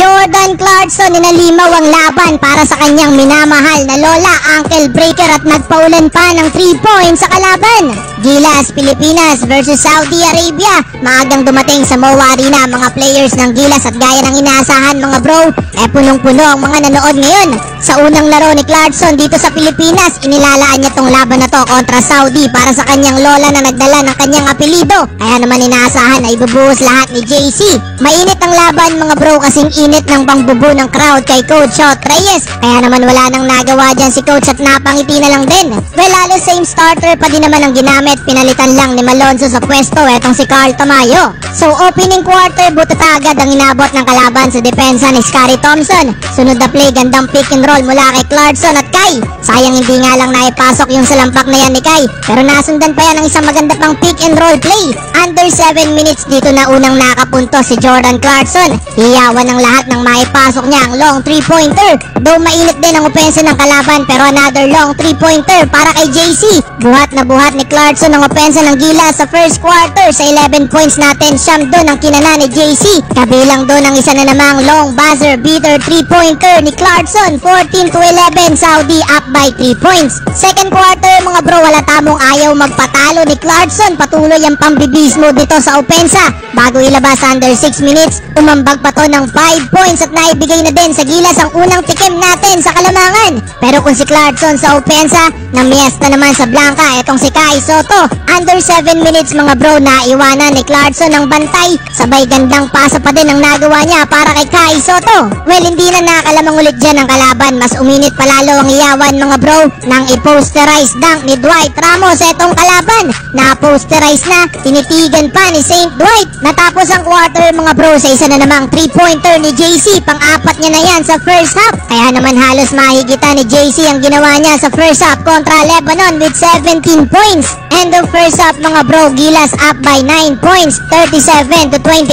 Jordan Clarkson inalimaw ang laban para sa kanyang minamahal na lola, Uncle Breaker at nagpaulan pa ng 3 points sa kalaban. Gilas, Pilipinas versus Saudi Arabia. Maagang dumating sa MOA Arena mga players ng Gilas at gaya ng inaasahan mga bro, eh punong-puno ang mga nanood ngayon. Sa unang laro ni Clarkson dito sa Pilipinas, inilalaan niya tong laban na to kontra Saudi para sa kanyang lola na nagdala ng kanyang apelido. Kaya naman inaasahan ay bubuhos lahat ni JC. Mainit ang laban mga bro kasing init ng pangbubo ng crowd kay Coach Shot Reyes. Kaya naman wala nang nagawa dyan si Coach at napangiti na lang din. Well, halos same starter pa din naman ang ginamit. Pinalitan lang ni Malonzo sa pwesto etong si Carl Tamayo. So opening quarter, butata agad ang inabot ng kalaban sa depensa ni Scary Thompson. Sunod na play, gandang pick and roll mula kay Clarkson at Kai. Sayang hindi nga lang naipasok yung salampak na yan ni Kai. Pero nasundan pa yan ng isang maganda pang pick and roll play. Under 7 minutes dito na unang nakapunto si Jordan Clarkson. Hiyawan ng lahat ng maipasok niya ang long 3-pointer. Though mainit din ang opensa ng kalaban pero another long 3-pointer para kay JC. Buhat na buhat ni Clarkson ang opensa ng gila sa first quarter sa 11 points natin. Siyam doon ang kinana ni JC. Kabilang doon ang isa na namang long buzzer beater 3-pointer ni Clarkson. 14 to 11 Saudi up by 3 points. Second quarter mga bro wala tamong ayaw magpatalo ni Clarkson. Patuloy ang pambibismo dito sa opensa. Bago ilabas under 6 minutes, umambag pa to ng 5 points at naibigay na din sa gilas ang unang tikim natin sa kalamangan. Pero kung si Clarkson sa opensa, namiesta naman sa Blanca etong si Kai Soto. Under 7 minutes mga bro na iwanan ni Clarkson ng bantay. Sabay gandang pasa pa din ang nagawa niya para kay Kai Soto. Well, hindi na nakalamang ulit dyan ang kalaban. Mas uminit palalo ang iyawan mga bro ng i-posterize dunk ni Dwight Ramos etong kalaban. Na-posterize na, tinitigan pa ni St. Dwight. Natapos ang quarter mga bro sa isa na namang 3-pointer ni JC. Pang-apat niya na yan sa first half. Kaya naman halos mahigita ni JC ang ginawa niya sa first half kontra Lebanon with 17 points. End of first half mga bro, Gilas up by 9 points, 37 to 28.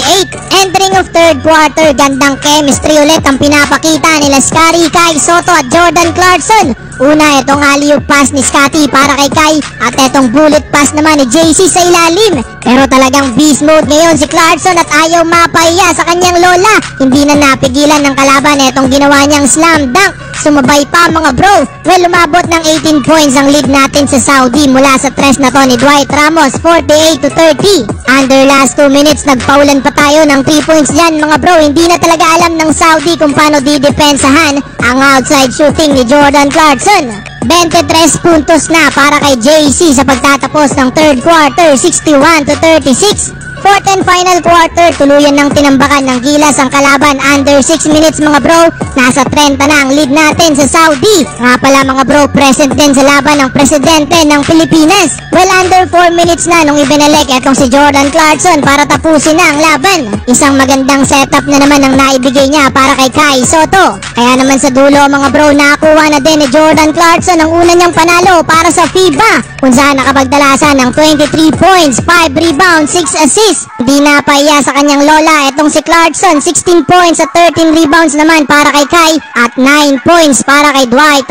Entering of third quarter, gandang chemistry ulit ang pinapakita nila Scary, Kai Soto at Jordan Clarkson. Una, itong alley pass ni Scotty para kay Kai at itong bullet pass naman ni JC sa ilalim. Pero talagang beast mode ngayon si Clarkson at ayaw mapahiya sa kanyang lola. Hindi na napigilan ng kalaban itong ginawa niyang slam dunk. Sumabay pa mga bro. Well, umabot ng 18 points ang lead natin sa Saudi mula sa tres na to ni Dwight Ramos, 48 to 30. Under last 2 minutes, nagpaulan pa tayo ng 3 points dyan mga bro. Hindi na talaga alam ng Saudi kung paano didepensahan ang outside shooting ni Jordan Clarkson. 23 puntos na para kay JC sa pagtatapos ng third quarter, 61 to 36. Fourth and final quarter, tuluyan ng tinambakan ng gilas ang kalaban under 6 minutes mga bro. Nasa 30 na ang lead natin sa Saudi. Nga pala mga bro, present din sa laban ng presidente ng Pilipinas. Well, under 4 minutes na nung ibinalik etong si Jordan Clarkson para tapusin na ang laban. Isang magandang setup na naman ang naibigay niya para kay Kai Soto. Kaya naman sa dulo mga bro, nakakuha na din ni Jordan Clarkson ang una niyang panalo para sa FIBA kung saan nakapagdalasan ng 23 points, 5 rebounds, 6 assists. Hindi napaiya sa kanyang lola itong si Clarkson, 16 points at 13 rebounds naman para kay Kai at 9 points para kay Dwight.